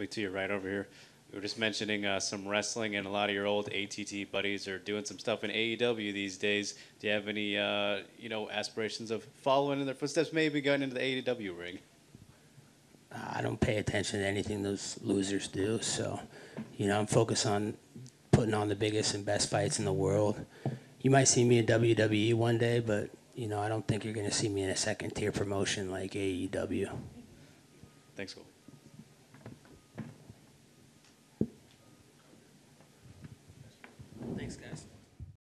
I'll to your right over here. We were just mentioning uh, some wrestling, and a lot of your old ATT buddies are doing some stuff in AEW these days. Do you have any, uh, you know, aspirations of following in their footsteps, maybe going into the AEW ring? I don't pay attention to anything those losers do. So, you know, I'm focused on putting on the biggest and best fights in the world. You might see me in WWE one day, but you know, I don't think you're going to see me in a second tier promotion like AEW. Thanks, Cole.